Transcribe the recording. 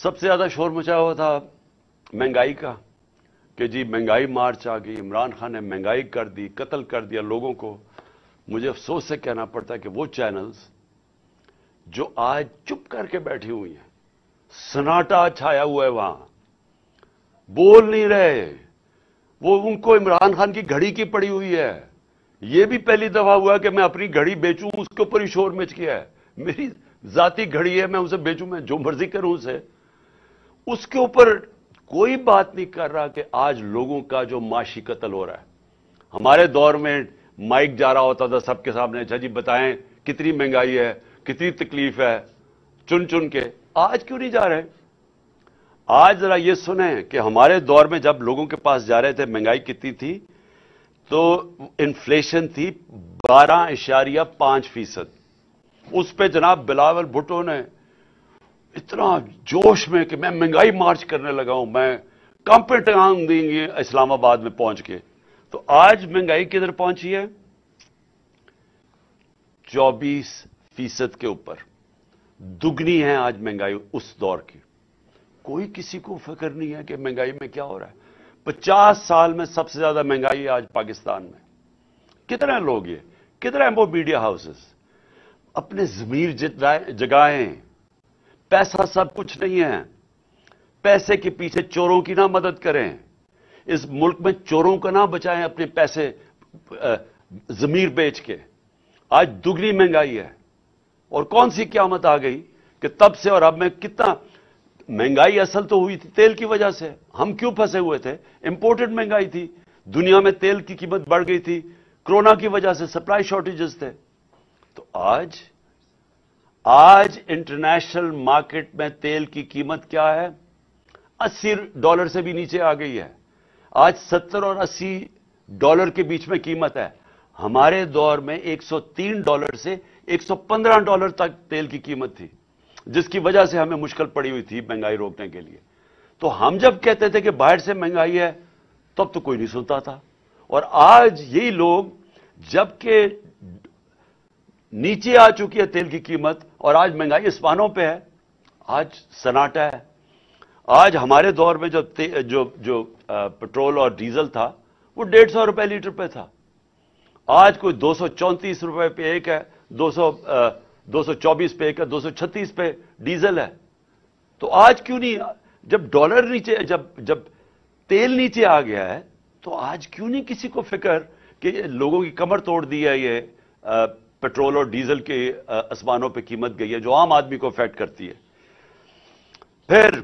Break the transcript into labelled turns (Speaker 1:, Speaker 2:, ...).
Speaker 1: सबसे ज़्यादा शोर मचा हुआ था महँगाई का, कि जी महँगाई मार्च आ गई, इमरान खान ने महँगाई कर दी, कत्ल कर दिया लोगों को। मुझे अफसोस से कहना पड़ता है कि वो चैनल्स जो आज चुप करके बैठी हुई हैं, सन्नाटा छाया हुआ है वहाँ, बोल नहीं रहे। वो उनको इमरान खान की घड़ी की पड़ी हुई है। ये भी पहली दफ़ा हुआ कि मैं अपनी घड़ी बेचूं, उसके ऊपर ही शोर मच गया है। मेरी जाती घड़ी है, मैं उसे बेचूं, मैं जो मर्ज़ी करूँ उसे। उसके ऊपर कोई बात नहीं कर रहा कि आज लोगों का जो माशी कत्ल हो रहा है। हमारे दौर में माइक जा रहा होता था सबके सामने अच्छा जी बताएँ, कितनी महँगाई है, कितनी तकलीफ़ है चुन चुन के। आज क्यों नहीं जा रहे आज जरा ये सुने कि हमारे दौर में जब लोगों के पास जा रहे थे, महँगाई कितनी थी तो इन्फ्लेशन थी बारह इशारिया पाँच फ़ीसद। उस पर जनाब बिलावल भुट्टो ने इतना जोश में कि मैं महँगाई मार्च करने लगा हूँ, मैं कम पे टांग देंगे इस्लामाबाद में पहुँच के। तो आज महँगाई किधर पहुँची है? चौबीस फ़ीसद के ऊपर। दुगनी है आज महँगाई उस दौर की। कोई किसी को फ़िक्र नहीं है कि महँगाई में क्या हो रहा है। पचास साल में सबसे ज़्यादा महँगाई आज पाकिस्तान में। कितने लोग ये? कितने वो मीडिया हाउसेस अपने जमीर जगाएँ। पैसा सब कुछ नहीं है। पैसे के पीछे चोरों की ना मदद करें। इस मुल्क में चोरों को ना बचाएँ अपने पैसे जमीर बेच के। आज दुगनी महँगाई है। और कौन सी क्यामत आ गई कि तब से और अब में कितना महँगाई असल तो हुई थी तेल की वजह से। हम क्यों फंसे हुए थे? इंपोर्टेड महँगाई थी। दुनिया में तेल की कीमत बढ़ गई थी। कोरोना की वजह से सप्लाई शॉर्टेजेस थे। तो आज आज इंटरनेशनल मार्केट में तेल की कीमत क्या है? 80 डॉलर से भी नीचे आ गई है। आज 70 और 80 डॉलर के बीच में कीमत है। हमारे दौर में 103 डॉलर से 115 डॉलर तक तेल की कीमत थी, जिसकी वजह से हमें मुश्किल पड़ी हुई थी महँगाई रोकने के लिए। तो हम जब कहते थे कि बाहर से महँगाई है, तब तो कोई नहीं सुनता था। और आज यही लोग, जबकि नीचे आ चुकी है तेल की कीमत और आज महँगाई आसमानों पे है। आज सन्नाटा है। आज हमारे दौर में जो जो जो पेट्रोल और डीजल था, वो डेढ़ सौ रुपए लीटर पे था। आज कोई दो सौ चौंतीस रुपए पे एक है, दो सौ दो सौ चौबीस पे एक है, दो सौ छत्तीस पे डीजल है। तो आज क्यों नहीं, जब डॉलर नीचे, जब जब तेल नीचे आ गया है तो आज क्यों नहीं किसी को फ़िक्र कि लोगों की कमर तोड़ दी है ये पेट्रोल और डीजल के आसमानों पे कीमत गई है, जो आम आदमी को अफेक्ट करती है। फिर